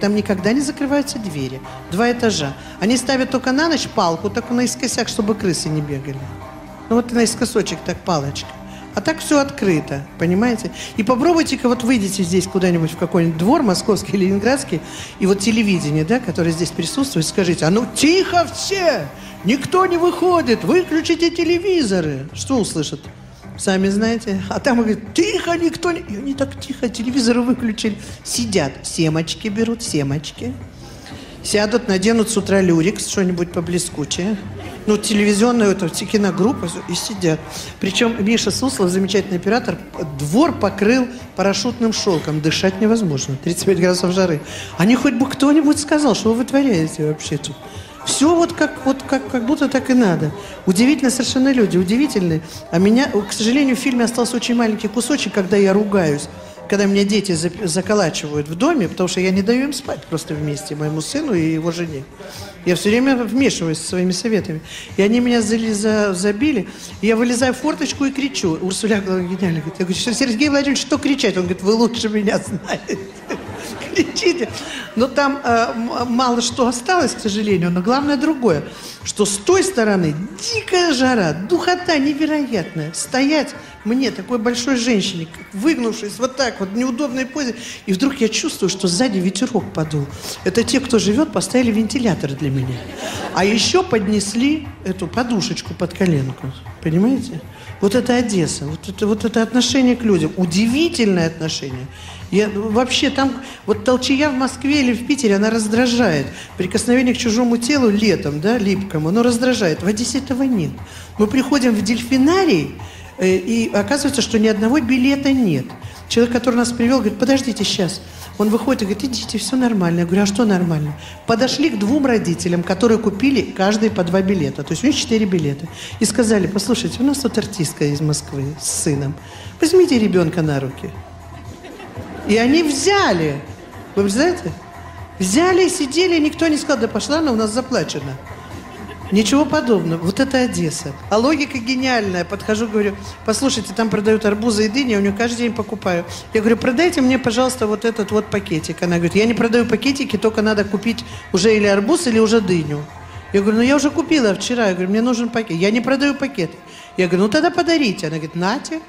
там никогда не закрываются двери. Два этажа. Они ставят только на ночь палку, только наискосяк, чтобы крысы не бегали. Ну вот наискосочек так палочка. А так все открыто, понимаете? И попробуйте-ка вот выйдите здесь куда-нибудь в какой-нибудь двор московский, ленинградский, и вот телевидение, да, которое здесь присутствует, скажите, а ну тихо все! Никто не выходит, выключите телевизоры. Что услышат? Сами знаете. А там говорят, тихо, никто не... И они так тихо, телевизоры выключили. Сидят, семочки берут, семочки. Сядут, наденут с утра люрикс, что-нибудь поблескучее. Ну, телевизионную эту киногруппу и сидят. Причем Миша Суслов, замечательный оператор, двор покрыл парашютным шелком. Дышать невозможно. 35 градусов жары. Они хоть бы кто-нибудь сказал, что вы вытворяете вообще тут. Все вот как, вот как, как будто так и надо. Удивительно совершенно люди, удивительные. А меня, к сожалению, в фильме остался очень маленький кусочек, когда я ругаюсь. Когда меня дети заколачивают в доме, потому что я не даю им спать просто вместе, моему сыну и его жене. Я все время вмешиваюсь со своими советами. И они меня за, забили. И я вылезаю в форточку и кричу. Урсуля гениально говорит. Я говорю, Сергей Владимирович, что кричать? Он говорит, вы лучше меня знаете кричите. Но там э, мало что осталось, к сожалению. Но главное другое, что с той стороны дикая жара, духота невероятная. Стоять мне, такой большой женщине, выгнувшись вот так вот, в неудобной позе, и вдруг я чувствую, что сзади ветерок подул. Это те, кто живет, поставили вентилятор для меня. А еще поднесли эту подушечку под коленку. Понимаете? Вот это Одесса, вот это, вот это отношение к людям, удивительное отношение. Я, вообще там, вот толчая в Москве или в Питере, она раздражает. Прикосновение к чужому телу летом, да, липкому, оно раздражает. В Одессе этого нет. Мы приходим в дельфинарий, э, и оказывается, что ни одного билета нет. Человек, который нас привел, говорит, подождите сейчас. Он выходит и говорит, идите, все нормально. Я говорю, а что нормально? Подошли к двум родителям, которые купили каждый по два билета. То есть у них четыре билета. И сказали, послушайте, у нас тут артистка из Москвы с сыном. Возьмите ребенка на руки. И они взяли. Вы представляете? Взяли, сидели, никто не сказал, да пошла она у нас заплачена. Ничего подобного. Вот это Одесса. А логика гениальная. Подхожу, говорю, послушайте, там продают арбузы и дыни, я у нее каждый день покупаю. Я говорю, продайте мне, пожалуйста, вот этот вот пакетик. Она говорит, я не продаю пакетики, только надо купить уже или арбуз, или уже дыню. Я говорю, ну я уже купила вчера. Я говорю, мне нужен пакет. Я не продаю пакеты. Я говорю, ну тогда подарите. Она говорит, нате.